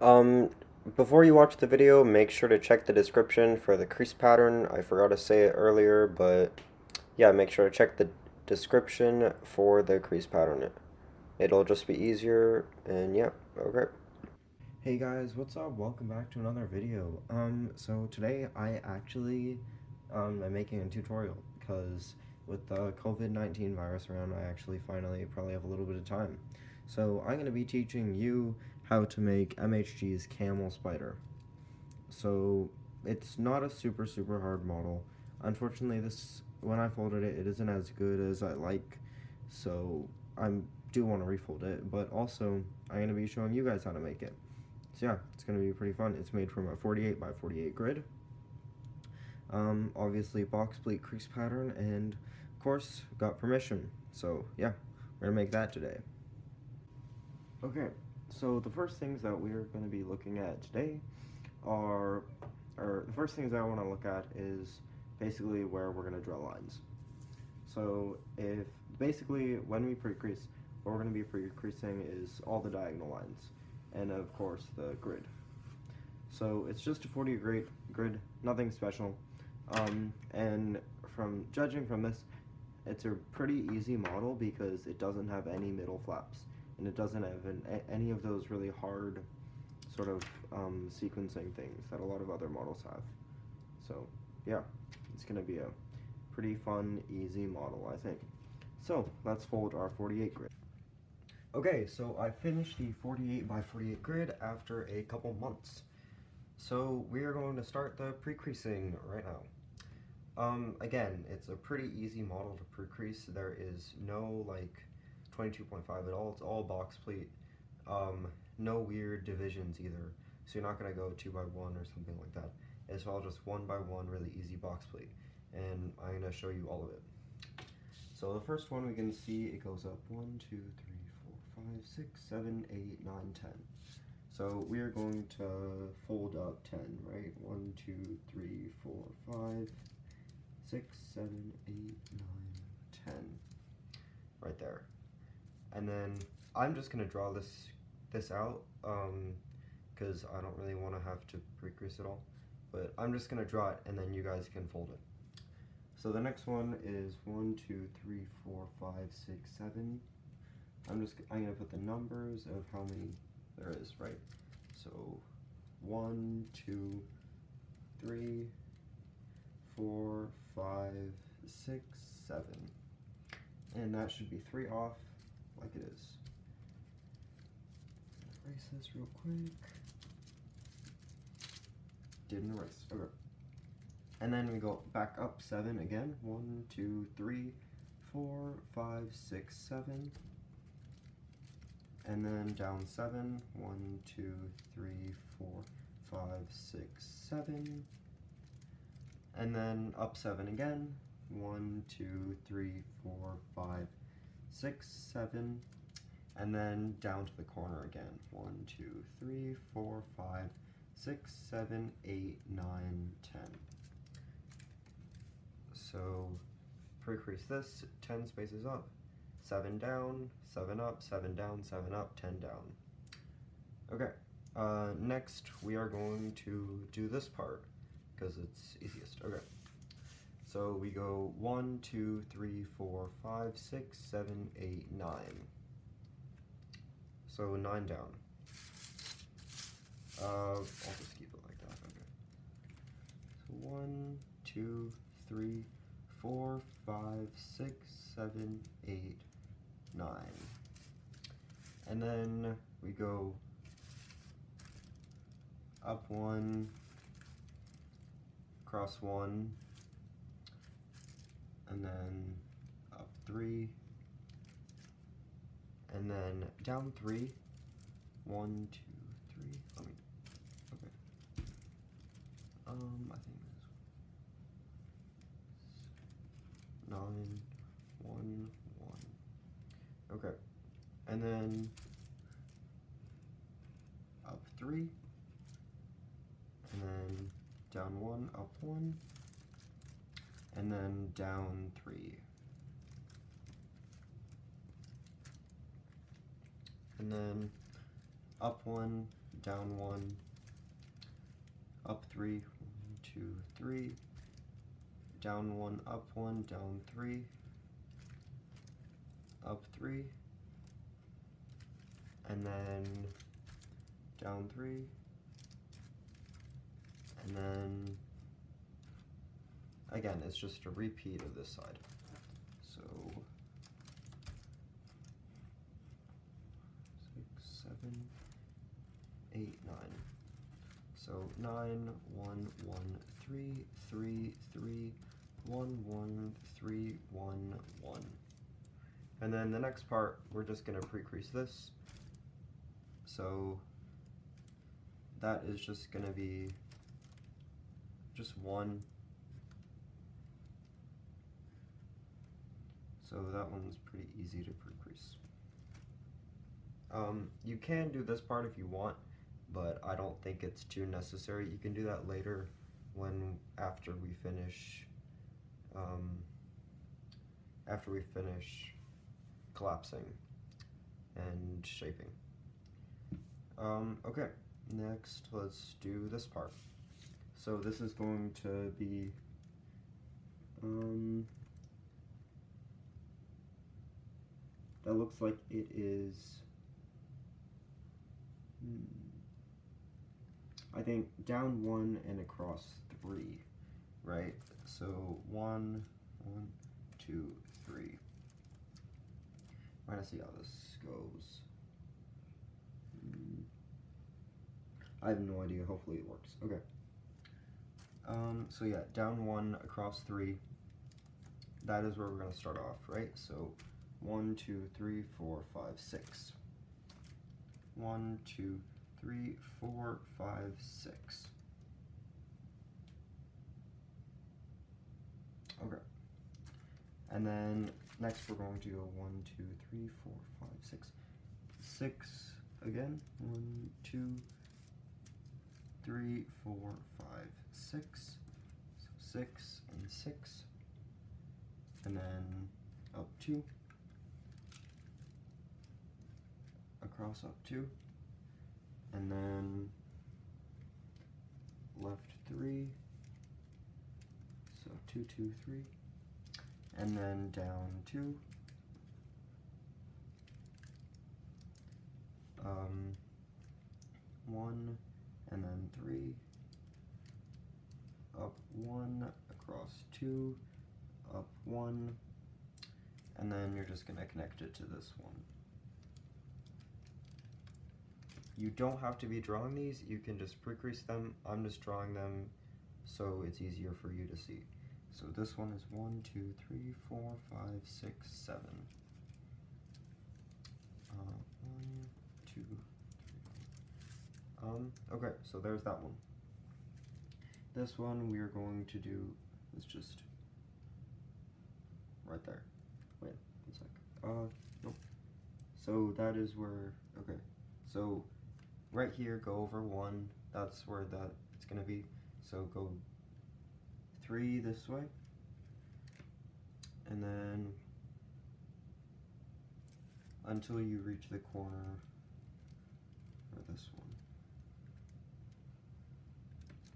Um, before you watch the video, make sure to check the description for the crease pattern. I forgot to say it earlier, but yeah, make sure to check the description for the crease pattern. It'll just be easier, and yeah, okay. Hey guys, what's up? Welcome back to another video. Um, so today I actually, um, am making a tutorial, because with the COVID-19 virus around, I actually finally probably have a little bit of time. So I'm going to be teaching you how to make MHG's camel spider. So it's not a super super hard model. Unfortunately this when I folded it it isn't as good as I like so I do want to refold it but also I'm going to be showing you guys how to make it. So yeah it's going to be pretty fun. It's made from a 48 by 48 grid. Um, obviously box pleat crease pattern and of course got permission so yeah we're gonna make that today. Okay, so the first things that we're going to be looking at today are, or the first things I want to look at is basically where we're going to draw lines. So if basically when we pre-crease, what we're going to be pre-creasing is all the diagonal lines, and of course the grid. So it's just a 40 grid, grid nothing special, um, and from judging from this, it's a pretty easy model because it doesn't have any middle flaps and it doesn't have an, any of those really hard sort of um, sequencing things that a lot of other models have. So yeah, it's going to be a pretty fun, easy model, I think. So let's fold our 48 grid. Okay, so I finished the 48 by 48 grid after a couple months. So we are going to start the pre-creasing right now. Um, again, it's a pretty easy model to pre-crease. There is no like 22.5 at all. It's all box pleat. Um, no weird divisions either. So you're not going to go 2 by 1 or something like that. It's all just 1 by 1 really easy box pleat. And I'm going to show you all of it. So the first one we can see it goes up 1, 2, 3, 4, 5, 6, 7, 8, 9, 10. So we are going to fold up 10, right? 1, 2, 3, 4, 5, 6, 7, 8, 9, 10. Right there and then I'm just gonna draw this this out because um, I don't really want to have to pre-crease it all. But I'm just gonna draw it and then you guys can fold it. So the next one is one two three four five six seven. I'm just I'm gonna put the numbers of how many there is right? So one two three four five six seven. And that should be three off like it is. Erase this real quick. Didn't erase. Okay. And then we go back up seven again. One, two, three, four, five, six, seven. And then down seven. One, two, three, four, five, six, seven. And then up seven again. One, two, three, four, five, six, seven, and then down to the corner again. One, two, three, four, five, six, seven, eight, nine, ten. So pre-crease this, 10 spaces up, 7 down, 7 up, 7 down, 7 up, 10 down. Okay, uh, next we are going to do this part, because it's easiest. Okay. So we go one, two, three, four, five, six, seven, eight, nine. So 9 down. Uh, I'll just keep it like that, okay. So one, two, three, four, five, six, seven, eight, nine. And then we go up one, cross one, and then up three, and then down three. One, two, three. Let me. Okay. Um, I think this nine, one, one. Okay, and then up three, and then down one, up one and then down three. And then up one, down one, up three, one, two, three, down one, up one, down three, up three, and then down three, and then again, it's just a repeat of this side. So six, seven, eight, nine. So nine, one, one, three, three, three, one, one, three, one, one. And then the next part, we're just gonna pre-crease this. So that is just gonna be just one. So that one's pretty easy to pre-crease. Um, you can do this part if you want, but I don't think it's too necessary. You can do that later when, after we finish, um, after we finish collapsing and shaping. Um, okay, next let's do this part. So this is going to be, um, that looks like it is Hmm. I think down one and across three, right? So one, one, two, three. Trying to see how this goes. Hmm. I have no idea. Hopefully it works. Okay. Um, so yeah, down one across three. That is where we're going to start off, right? So one, two, three, four, five, six. One, two, three, four, five, six. Okay. And then next we're going to go one, two, three, four, five, six. Six again. One, two, three, four, five, six. So six and six. And then up two. Across up two, and then left three, so two, two, three, and then down two, um, one, and then three, up one, across two, up one, and then you're just gonna connect it to this one. You don't have to be drawing these, you can just pre-crease them. I'm just drawing them so it's easier for you to see. So this one is one, two, three, four, five, six, seven. Uh, one, two, three. Um, okay, so there's that one. This one we are going to do is just right there. Wait, one sec. Uh, nope. So that is where, okay. So right here, go over one. That's where that it's gonna be. So go three this way. And then until you reach the corner or this one.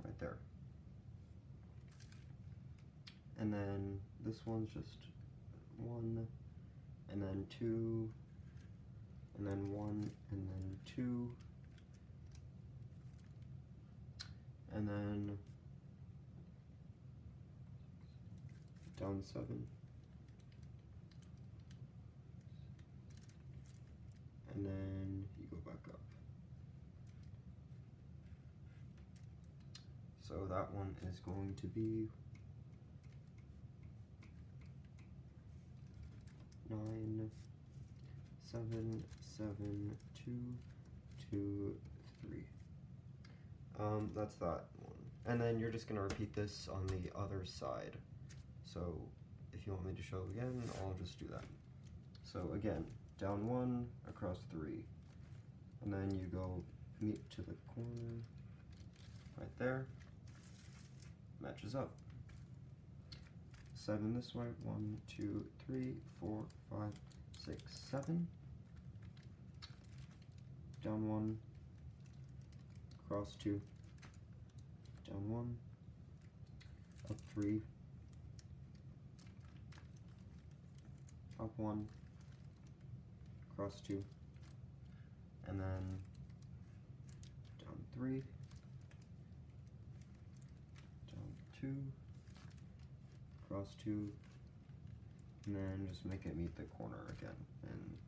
Right there. And then this one's just one, and then two, and then one, and then two, and then down seven. And then you go back up. So that one is going to be nine seven seven two two three um, that's that one. And then you're just gonna repeat this on the other side. So if you want me to show again, I'll just do that. So again, down one, across three. And then you go meet to the corner, right there. Matches up. Seven this way, one, two, three, four, five, six, seven. Down one, cross two, down one, up three, up one, cross two, and then down three, down two, cross two, and then just make it meet the corner again. And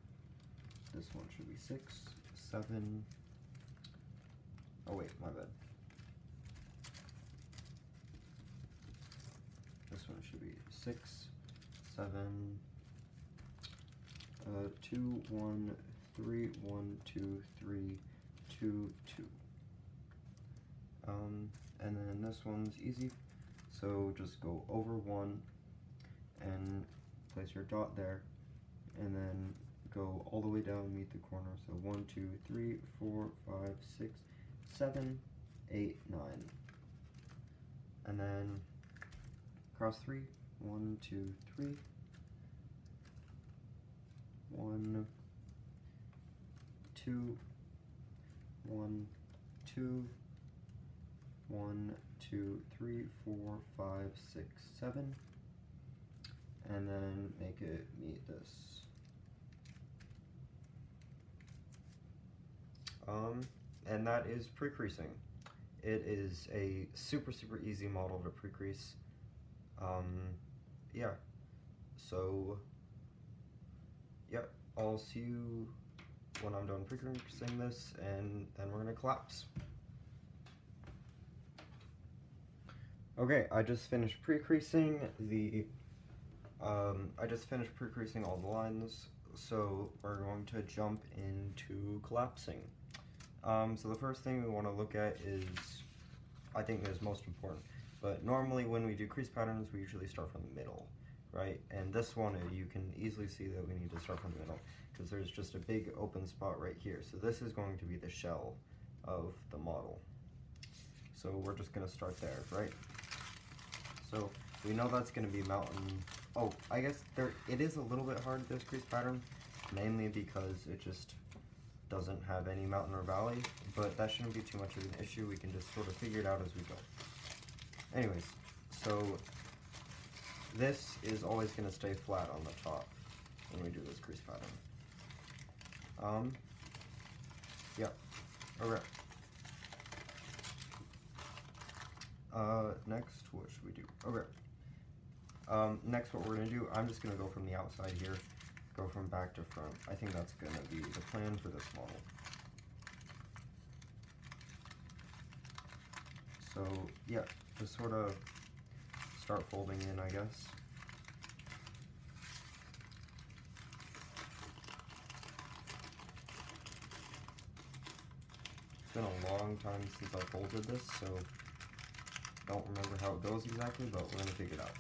this one should be six, seven, oh wait, my bad. This one should be six, seven, uh, two, one, three, one, two, three, two, two. Um, and then this one's easy. So just go over one and place your dot there and then go all the way down and meet the corner so one two three four five six seven eight nine. And then cross three. One two three. One two. One two. One two three four five six seven. And then make it meet this. Um, and that is pre-creasing. It is a super, super easy model to pre-crease. Um, yeah, so, yeah, I'll see you when I'm done pre-creasing this, and then we're gonna collapse. Okay, I just finished pre-creasing the um, I just finished pre-creasing all the lines, so we're going to jump into collapsing. Um, so the first thing we want to look at is, I think is most important, but normally when we do crease patterns, we usually start from the middle, right? And this one, uh, you can easily see that we need to start from the middle, because there's just a big open spot right here. So this is going to be the shell of the model. So we're just going to start there, right? So we know that's going to be mountain Oh, I guess there it is a little bit hard, this crease pattern, mainly because it just doesn't have any mountain or valley, but that shouldn't be too much of an issue. We can just sort of figure it out as we go. Anyways, so this is always going to stay flat on the top when we do this crease pattern. Um, yeah, okay. Uh, next, what should we do? Okay. Um, next what we're going to do, I'm just going to go from the outside here, go from back to front. I think that's going to be the plan for this model. So yeah, just sort of start folding in, I guess. It's been a long time since I folded this, so don't remember how it goes exactly, but we're going to figure it out.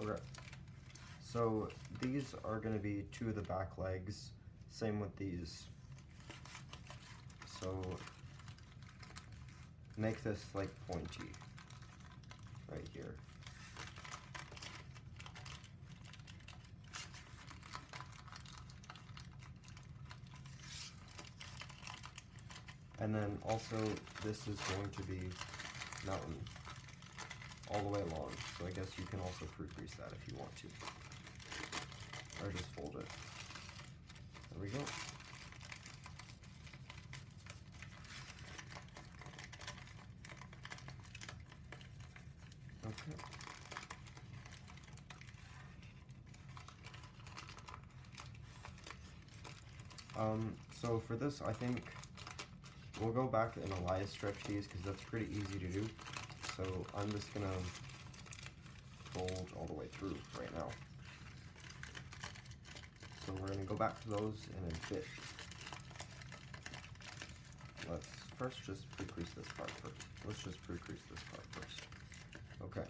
Okay. So these are going to be two of the back legs. Same with these. So make this like pointy right here. And then also this is going to be mountain all the way along. So I guess you can also pre-crease that if you want to. Or just fold it. There we go. Okay. Um, so for this, I think we'll go back and Elias stretch these because that's pretty easy to do. So I'm just gonna fold all the way through right now. We're gonna go back to those in a bit. Let's first just pre-crease this part first. Let's just pre-crease this part first. Okay.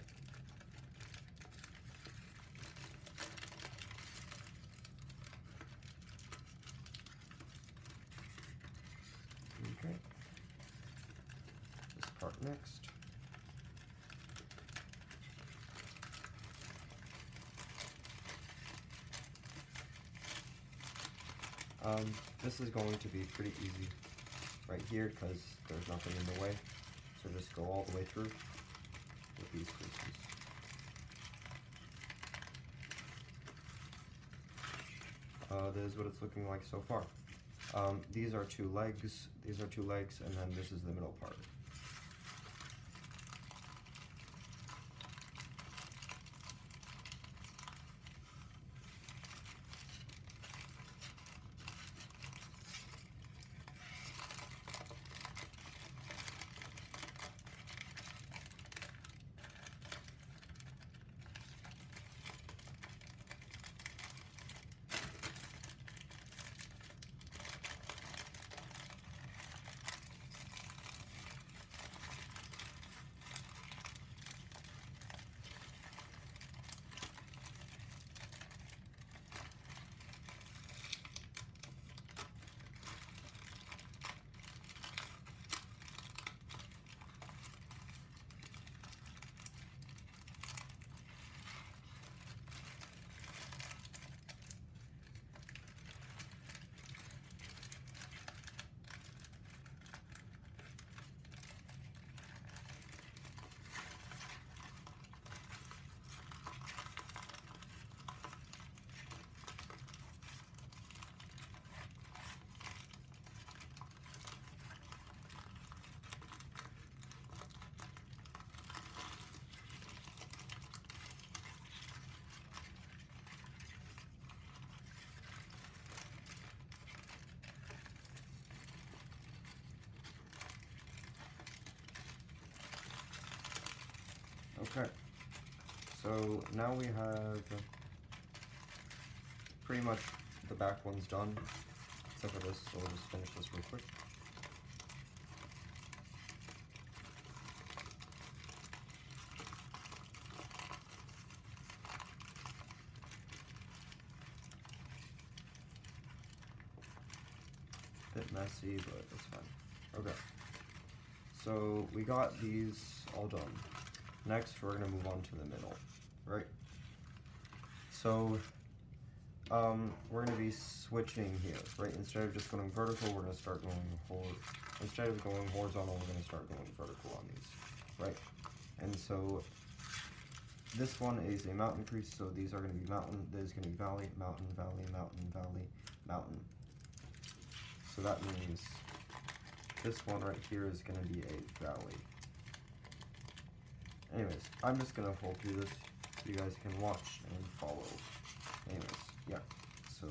Okay. This part next. Um, this is going to be pretty easy right here because there's nothing in the way. So just go all the way through with these creases. Uh, this is what it's looking like so far. Um, these are two legs, these are two legs, and then this is the middle part. Okay, so now we have pretty much the back one's done, except for this, so we'll just finish this real quick. Bit messy, but it's fine. Okay. So we got these all done. Next, we're gonna move on to the middle, right? So, um, we're gonna be switching here, right? Instead of just going vertical, we're gonna start going. Instead of going horizontal, we're gonna start going vertical on these, right? And so, this one is a mountain crease, so these are gonna be mountain. there's gonna be valley, mountain, valley, mountain, valley, mountain. So that means this one right here is gonna be a valley. Anyways, I'm just gonna hold through this so you guys can watch and follow. Anyways, yeah, so.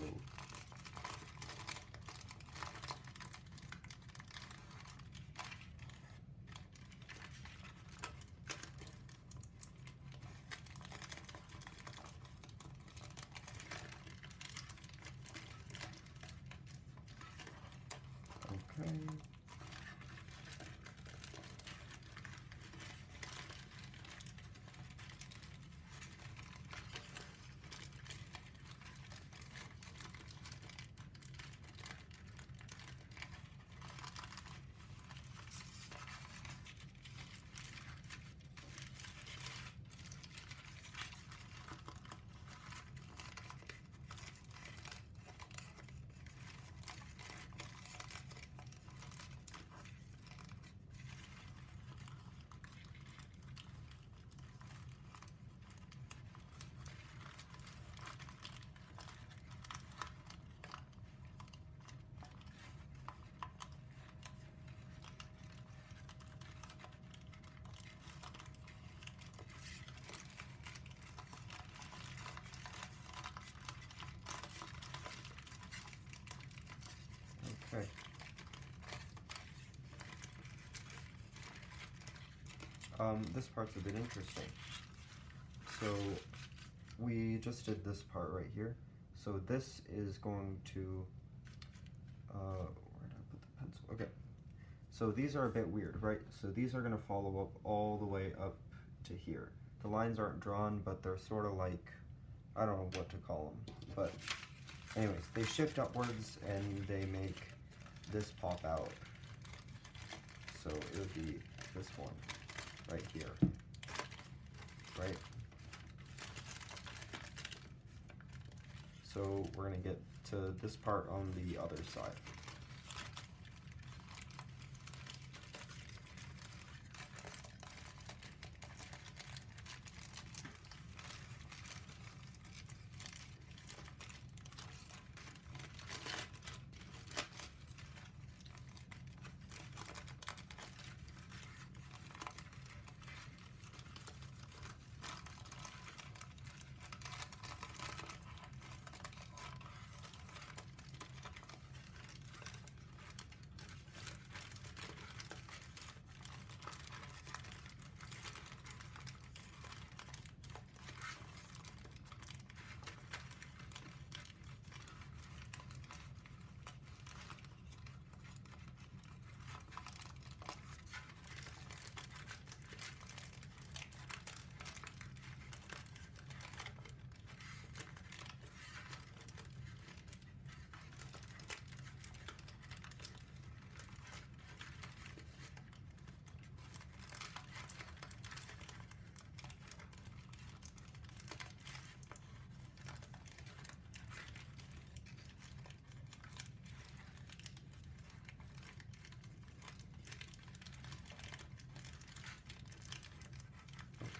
Okay. Um, this part's a bit interesting. So, we just did this part right here. So this is going to, uh, where did I put the pencil? Okay. So these are a bit weird, right? So these are gonna follow up all the way up to here. The lines aren't drawn, but they're sort of like, I don't know what to call them. But anyways, they shift upwards and they make this pop out. So it would be this one right here, right? So we're gonna get to this part on the other side.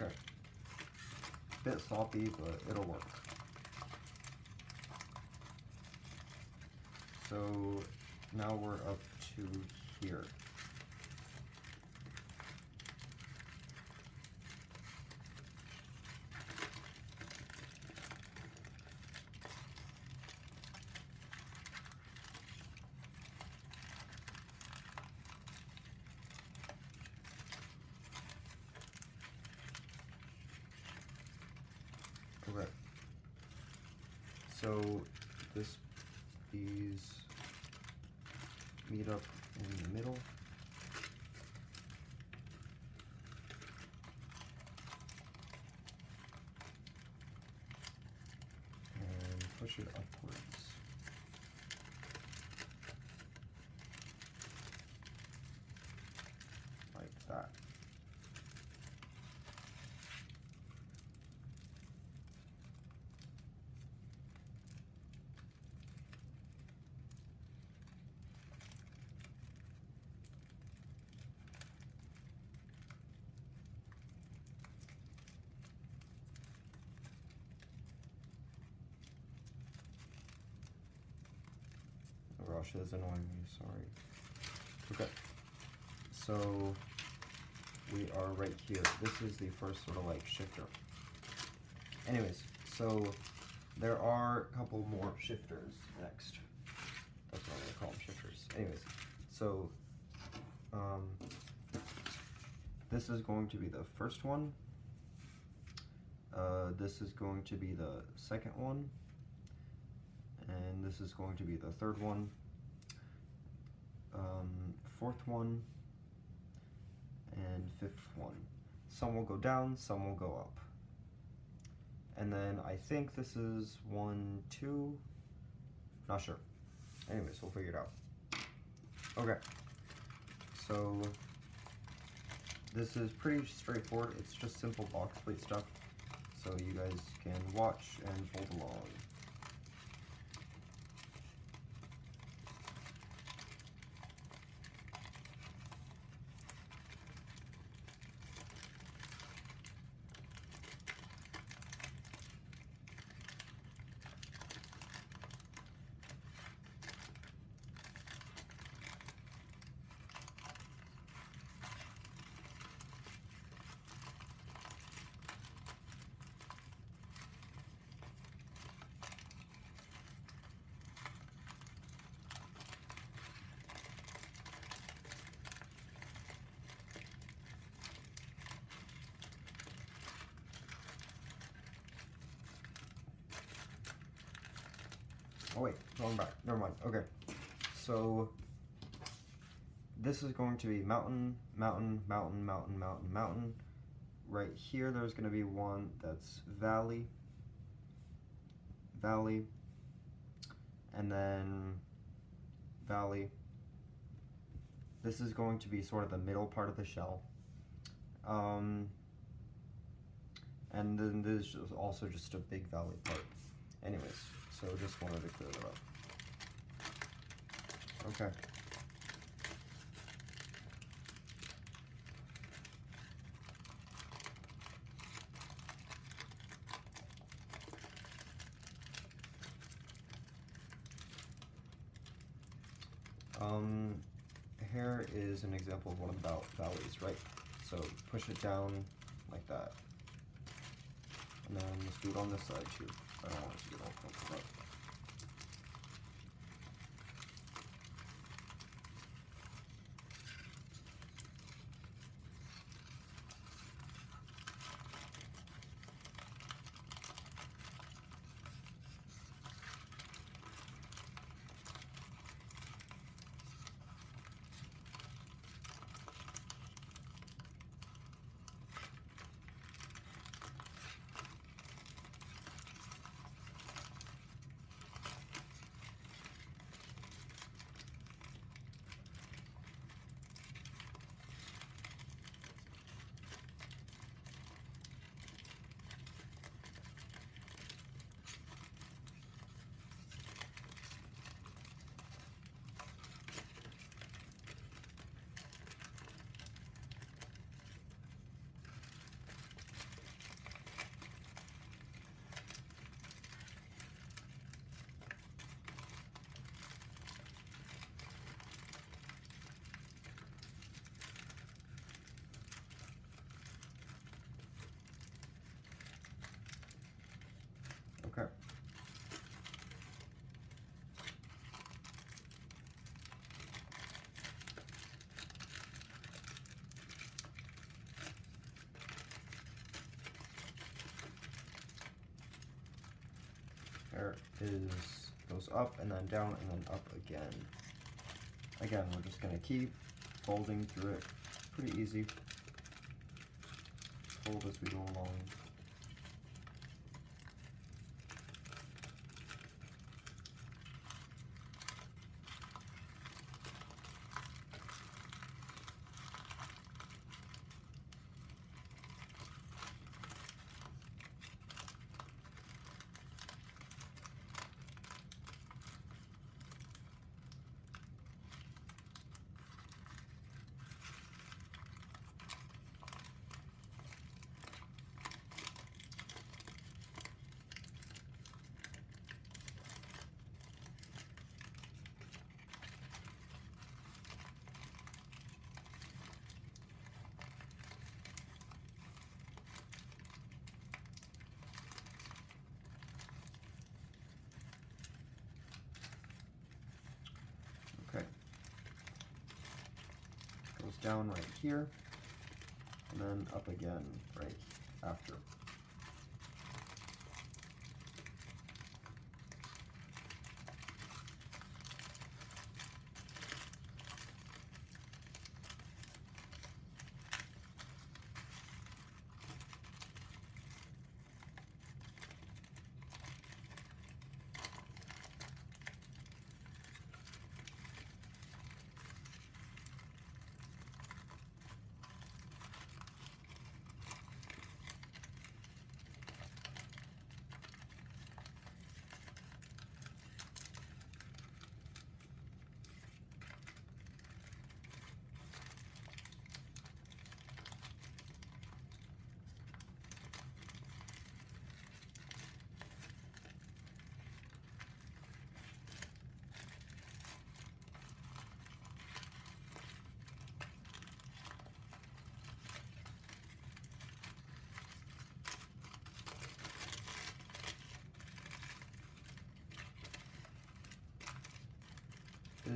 Okay. Bit sloppy, but it'll work. So now we're up to here. Okay. So this these meet up in the middle. And push it upwards. Like that. Oh gosh, that's annoying me, sorry. Okay, so we are right here. This is the first sort of like shifter. Anyways, so there are a couple more shifters next. That's what I'm gonna call them, shifters. Anyways, so um, this is going to be the first one. Uh, this is going to be the second one and this is going to be the third one, um, fourth one, and fifth one. Some will go down, some will go up. And then I think this is one, two, not sure. Anyways, we'll figure it out. Okay, so this is pretty straightforward. It's just simple box pleat stuff. So you guys can watch and fold along. Oh wait, going back. Never mind. Okay. So this is going to be mountain, mountain, mountain, mountain, mountain, mountain. Right here, there's going to be one that's valley, valley, and then valley. This is going to be sort of the middle part of the shell. Um, and then this is also just a big valley part. Anyways, so just wanted to clear that up. Okay. Um, here is an example of one of the valleys, right? So push it down like that. And then let's do it on this side too. I don't want it to get all crumpled up. Okay. There is, goes up and then down and then up again. Again, we're just gonna keep folding through it. Pretty easy. Fold as we go along. Okay. Goes down right here, and then up again right after.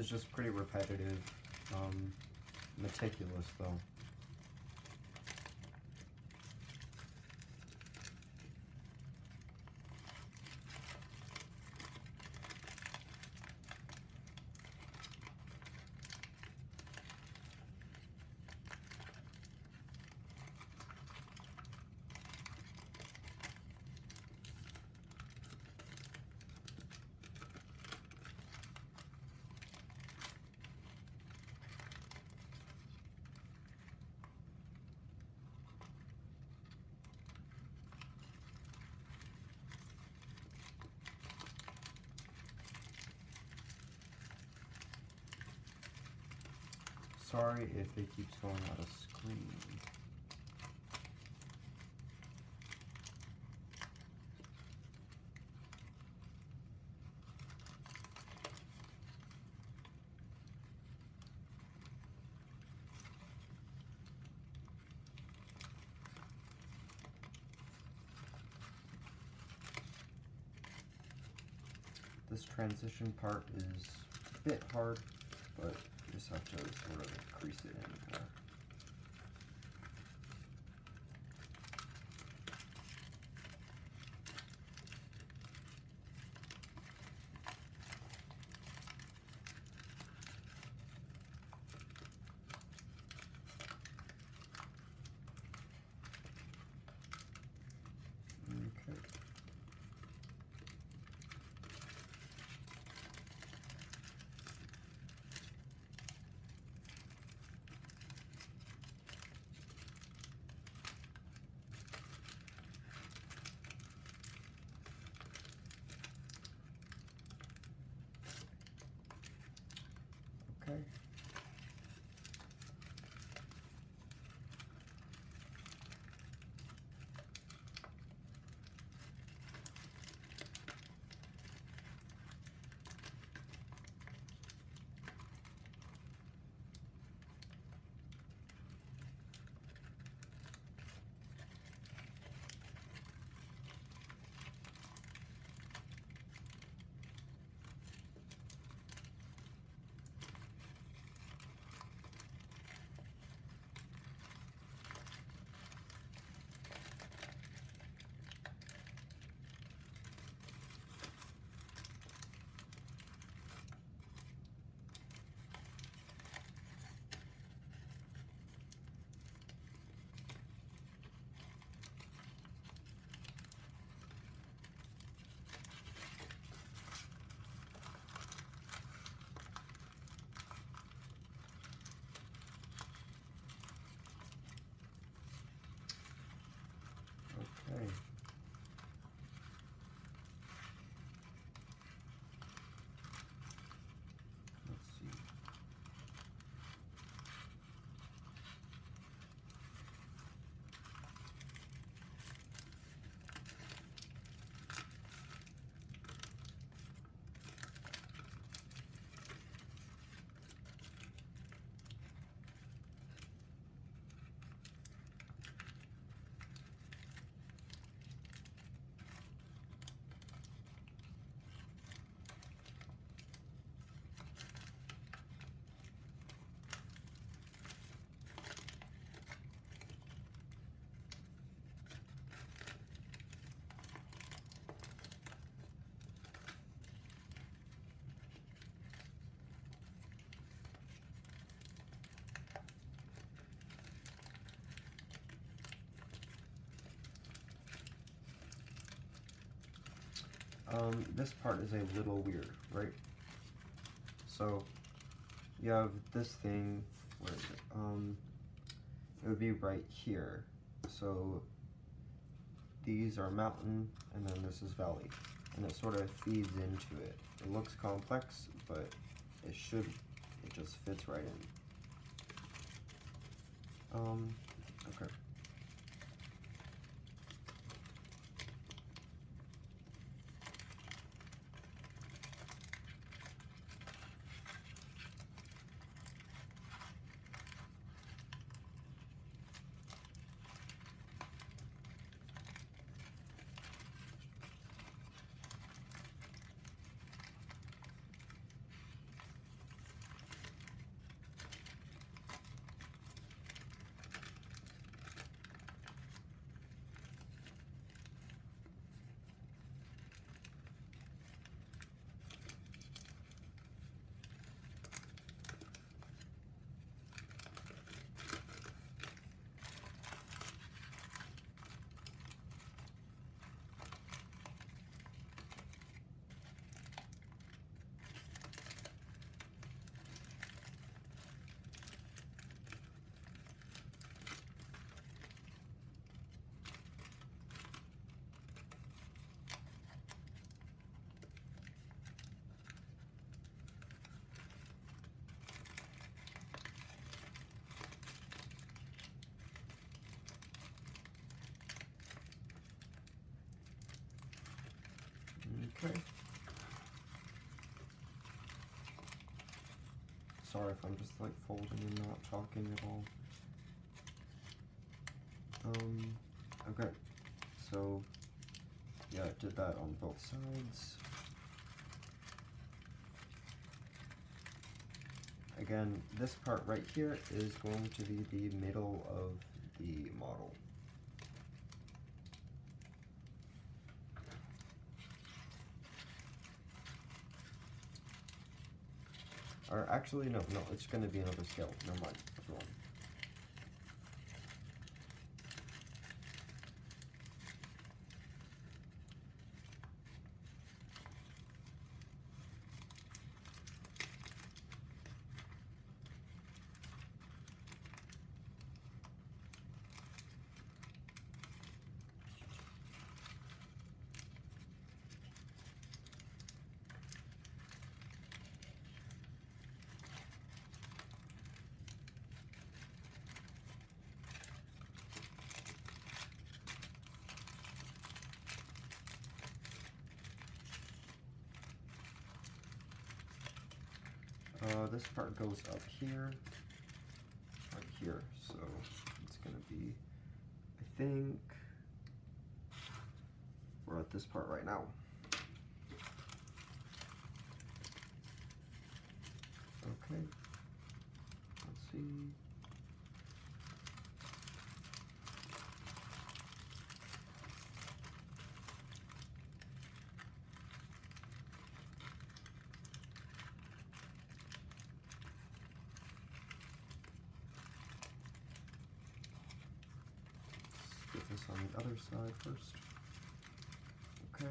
Is just pretty repetitive, um, meticulous though. Sorry if it keeps going out of screen. This transition part is a bit hard, but just have to sort of crease it in Um, this part is a little weird, right? So, you have this thing, where is it? Um, it would be right here. So, these are mountain, and then this is valley. And it sort of feeds into it. It looks complex, but it should, it just fits right in. Um, Okay. Sorry if I'm just like folding and not talking at all. Um, okay. So, yeah, I did that on both sides. Again, this part right here is going to be the middle of the model. Actually, no, no, it's going to be another scale. Never mind, that's wrong. Uh, this part goes up here, right here, so it's gonna be, I think, we're at this part right now. Okay, let's see. Let's get this on the other side first. Okay.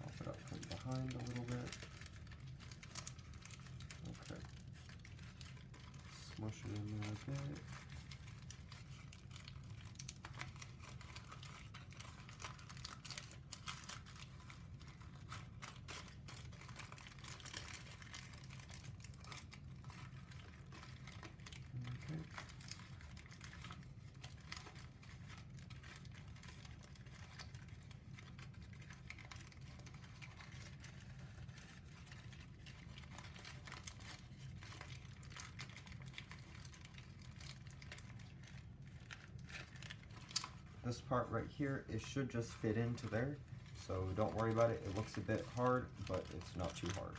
Pop it up from behind a little bit. Okay. Smush it in there a bit. Okay. This part right here, it should just fit into there. So don't worry about it. It looks a bit hard, but it's not too hard.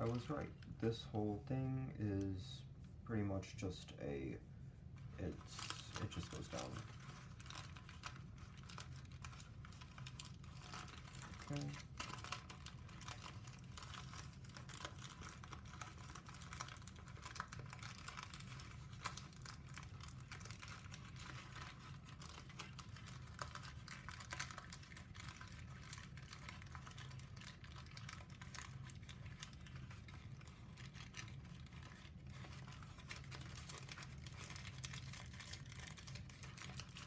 I was right. This whole thing is pretty much just a,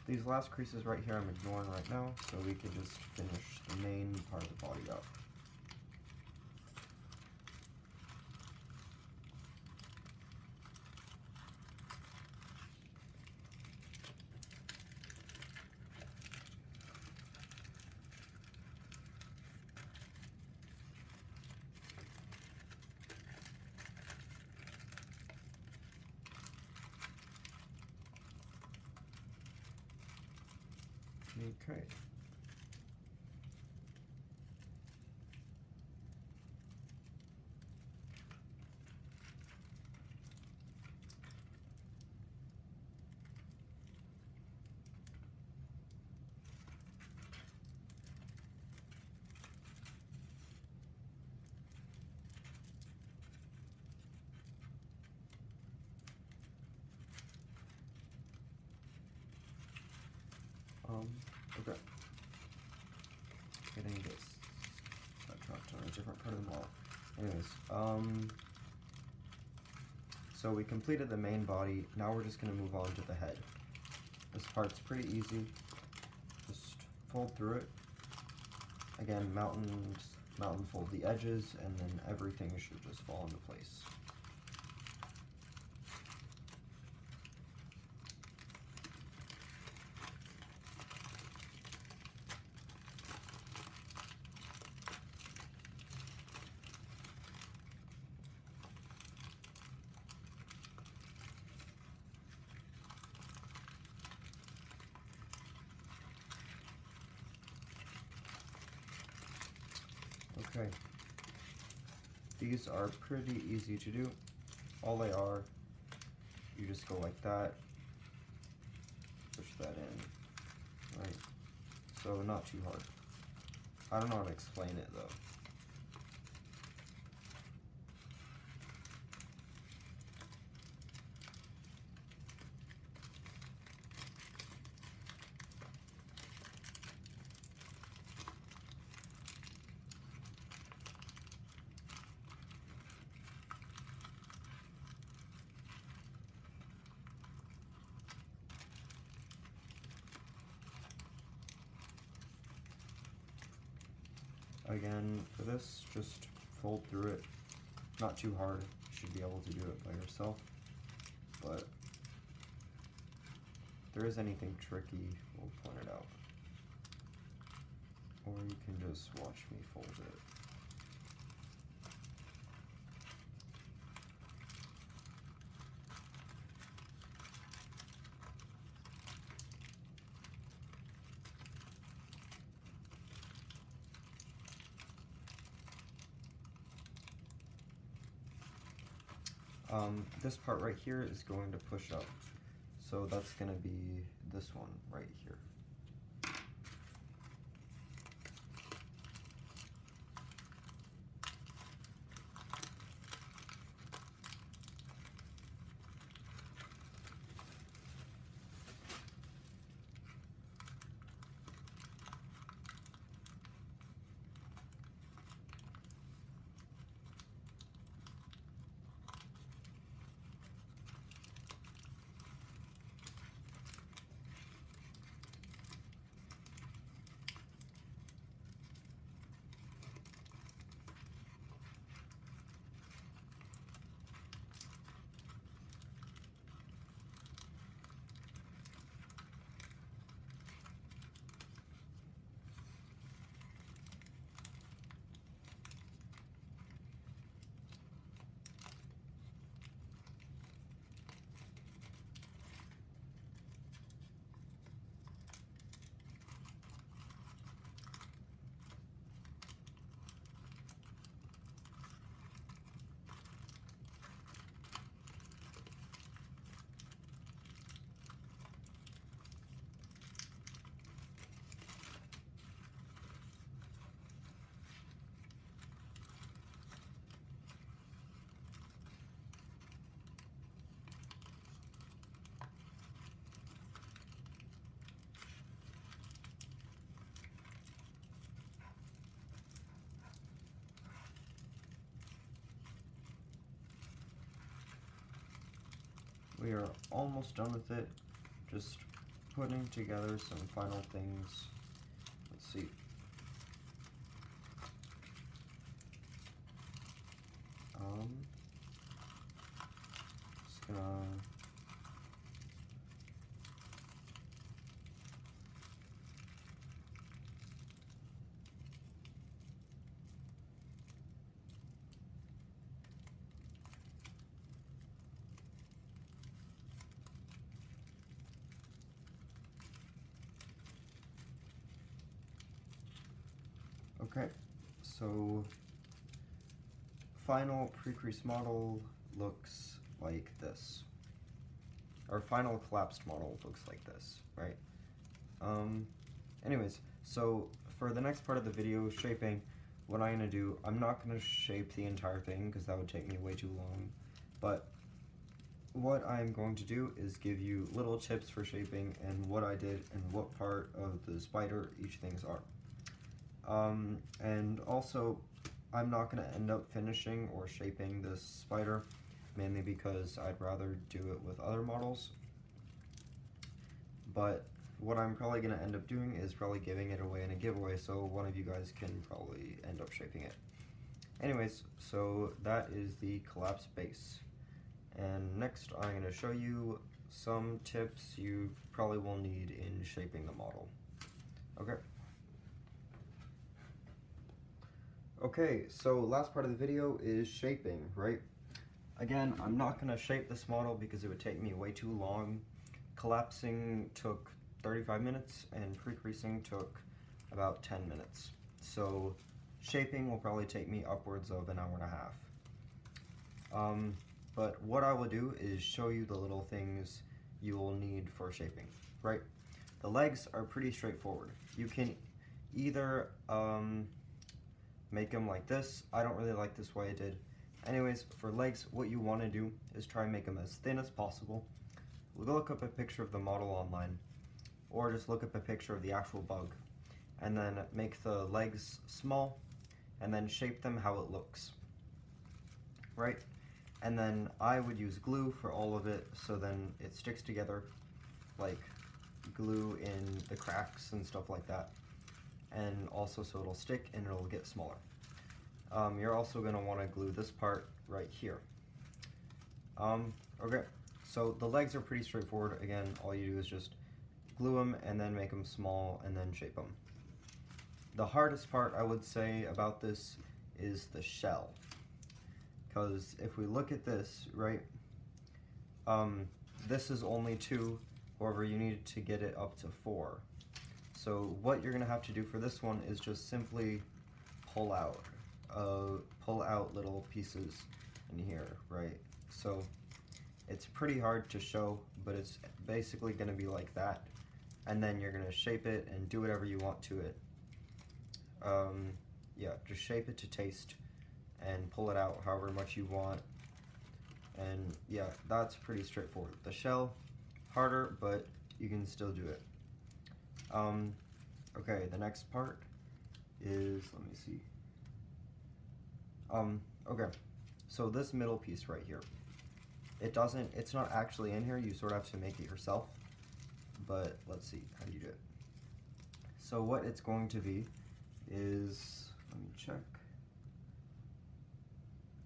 These last creases right here I'm ignoring right now, so we can just finish the main part of the body up. Okay. Um, okay. Getting this. I dropped on a different part of the model. Anyways, um, so we completed the main body. Now we're just gonna move on to the head. This part's pretty easy. Just fold through it. Again, mountains, mountain fold the edges, and then everything should just fall into place. Okay. These are pretty easy to do. All they are, you just go like that, push that in, right? So not too hard. I don't know how to explain it though. Again, for this, just fold through it. Not too hard. You should be able to do it by yourself. But if there is anything tricky, we'll point it out. Or you can just watch me fold it. Um, this part right here is going to push up. So that's going to be this one right here. We are almost done with it. Just putting together some final things. Let's see. Um, just gonna Okay, so final pre-crease model looks like this. Our final collapsed model looks like this, right? Um, anyways, so for the next part of the video, shaping, what I'm going to do, I'm not going to shape the entire thing because that would take me way too long, but what I'm going to do is give you little tips for shaping and what I did and what part of the spider each things are. Um, and also, I'm not going to end up finishing or shaping this spider, mainly because I'd rather do it with other models. But what I'm probably going to end up doing is probably giving it away in a giveaway, so one of you guys can probably end up shaping it. Anyways, so that is the collapsed base. And next I'm going to show you some tips you probably will need in shaping the model. Okay. Okay, so last part of the video is shaping, right? Again, I'm not going to shape this model because it would take me way too long. Collapsing took 35 minutes and pre-creasing took about 10 minutes. So shaping will probably take me upwards of an hour and a half. Um, but what I will do is show you the little things you will need for shaping, right? The legs are pretty straightforward. You can either um, make them like this. I don't really like this way I did. Anyways, for legs, what you want to do is try and make them as thin as possible. Look up a picture of the model online, or just look up a picture of the actual bug, and then make the legs small, and then shape them how it looks. Right? And then I would use glue for all of it, so then it sticks together, like glue in the cracks and stuff like that and also so it'll stick and it'll get smaller. Um, you're also going to want to glue this part right here. Um, okay, so the legs are pretty straightforward. Again, all you do is just glue them and then make them small and then shape them. The hardest part I would say about this is the shell. Because if we look at this, right, um, this is only two, however you need to get it up to four. So what you're gonna have to do for this one is just simply pull out, uh, pull out little pieces in here, right? So it's pretty hard to show, but it's basically gonna be like that. And then you're gonna shape it and do whatever you want to it. Um, yeah, just shape it to taste and pull it out however much you want. And yeah, that's pretty straightforward. The shell, harder, but you can still do it. Um, okay, the next part is, let me see. Um, okay, so this middle piece right here, it doesn't, it's not actually in here, you sort of have to make it yourself, but let's see, how you do it? So what it's going to be is, let me check.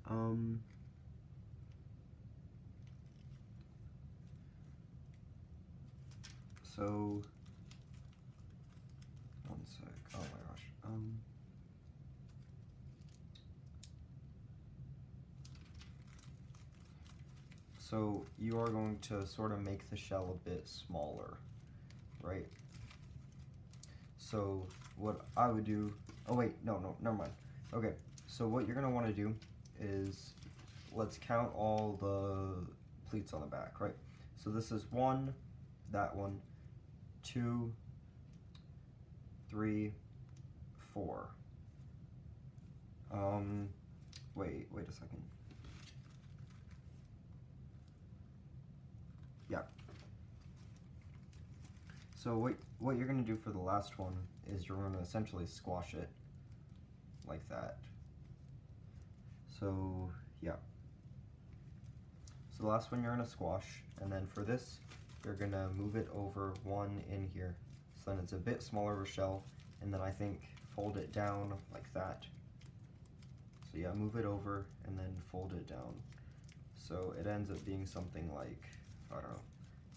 Um, so one sec. Oh my gosh. Um. So you are going to sort of make the shell a bit smaller, right? So what I would do, oh wait, no, no, never mind. Okay, so what you're gonna wanna do is, let's count all the pleats on the back, right? So this is one, that one, two, three, four. Um, wait, wait a second. Yeah. So what, what you're going to do for the last one is you're going to essentially squash it like that. So, yeah. So the last one you're going to squash, and then for this, you're gonna move it over one in here. So then it's a bit smaller of a shell, and then I think fold it down like that. So yeah, move it over and then fold it down. So it ends up being something like, I don't know,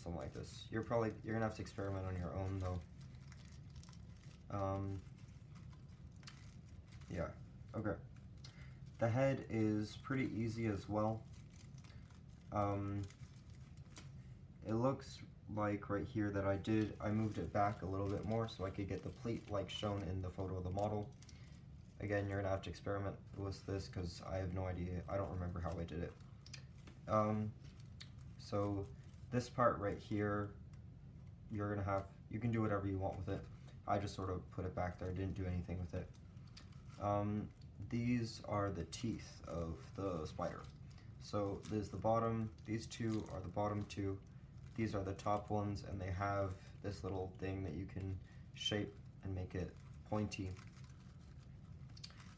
something like this. You're probably, you're gonna have to experiment on your own though. Um, yeah, okay. The head is pretty easy as well. Um, it looks like right here that I did, I moved it back a little bit more so I could get the pleat like shown in the photo of the model. Again, you're gonna have to experiment with this because I have no idea, I don't remember how I did it. Um, so this part right here, you're gonna have, you can do whatever you want with it. I just sort of put it back there, didn't do anything with it. Um, these are the teeth of the spider. So there's the bottom, these two are the bottom two, these are the top ones, and they have this little thing that you can shape and make it pointy.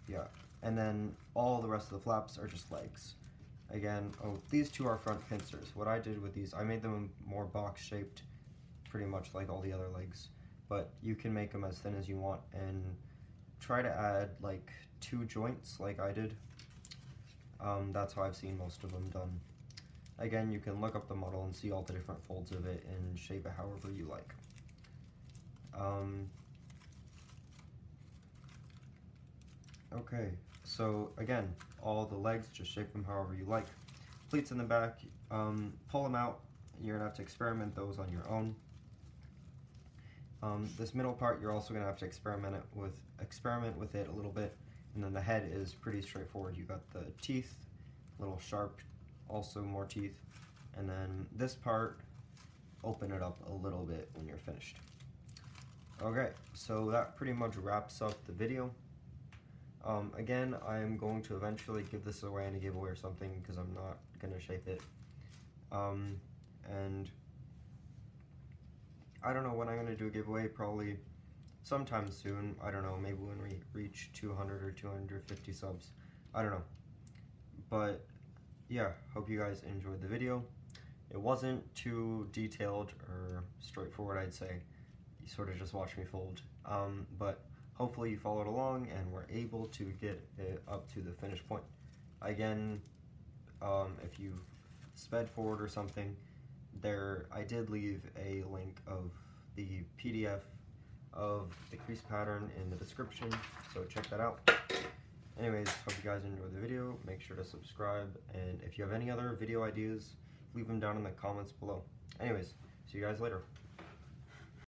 Yeah, and then all the rest of the flaps are just legs. Again, oh, these two are front pincers. What I did with these, I made them more box shaped, pretty much like all the other legs. But you can make them as thin as you want and try to add like two joints like I did. Um, that's how I've seen most of them done. Again, you can look up the model and see all the different folds of it and shape it however you like. Um, okay, so again, all the legs, just shape them however you like. Pleats in the back, um, pull them out. You're gonna have to experiment those on your own. Um, this middle part, you're also gonna have to experiment it with experiment with it a little bit. And then the head is pretty straightforward. You got the teeth, little sharp also more teeth. And then this part, open it up a little bit when you're finished. Okay, so that pretty much wraps up the video. Um, again, I'm going to eventually give this away in a giveaway or something because I'm not going to shape it. Um, and I don't know when I'm going to do a giveaway, probably sometime soon. I don't know, maybe when we reach 200 or 250 subs. I don't know. But yeah, hope you guys enjoyed the video. It wasn't too detailed or straightforward, I'd say. You sort of just watched me fold. Um, but hopefully you followed along and were able to get it up to the finish point. Again, um, if you sped forward or something, there I did leave a link of the PDF of the crease pattern in the description, so check that out. Anyways, hope you guys enjoyed the video. Make sure to subscribe, and if you have any other video ideas, leave them down in the comments below. Anyways, see you guys later.